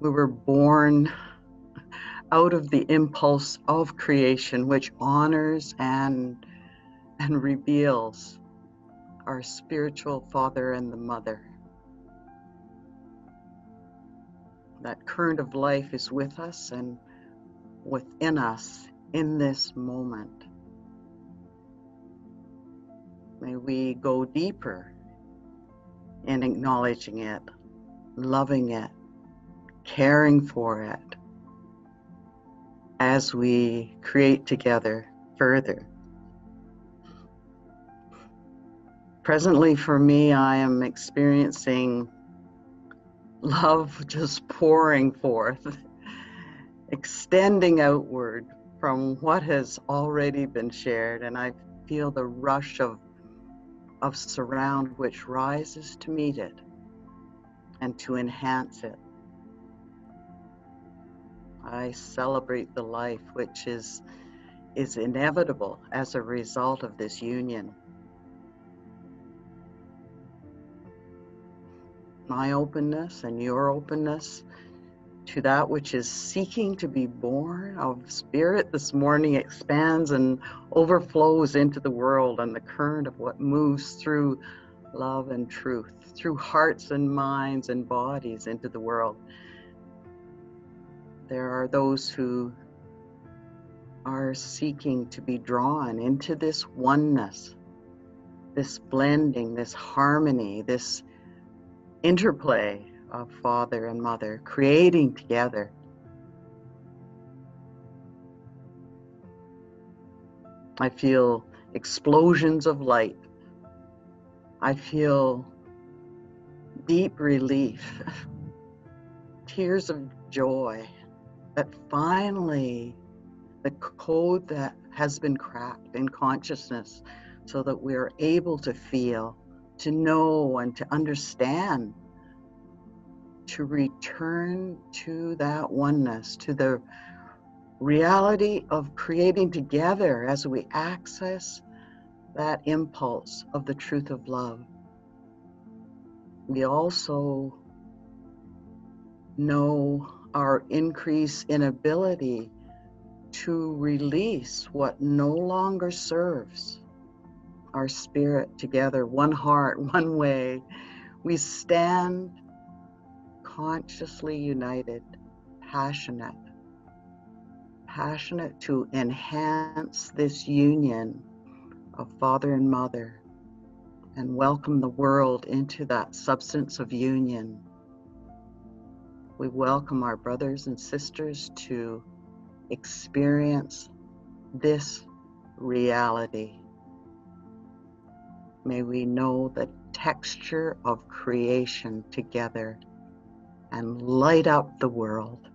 We were born out of the impulse of creation, which honors and, and reveals our spiritual father and the mother. That current of life is with us and within us in this moment. May we go deeper in acknowledging it, loving it, caring for it as we create together further. Presently, for me, I am experiencing love just pouring forth, extending outward from what has already been shared, and I feel the rush of, of surround which rises to meet it and to enhance it. I celebrate the life which is is inevitable as a result of this union. My openness and your openness to that which is seeking to be born of spirit this morning expands and overflows into the world and the current of what moves through love and truth, through hearts and minds and bodies into the world. There are those who are seeking to be drawn into this oneness, this blending, this harmony, this interplay of father and mother, creating together. I feel explosions of light. I feel deep relief, tears of joy that finally the code that has been cracked in consciousness so that we're able to feel, to know, and to understand, to return to that oneness, to the reality of creating together as we access that impulse of the truth of love. We also know our increase in ability to release what no longer serves our spirit together, one heart, one way. We stand consciously united, passionate, passionate to enhance this union of father and mother and welcome the world into that substance of union we welcome our brothers and sisters to experience this reality. May we know the texture of creation together and light up the world.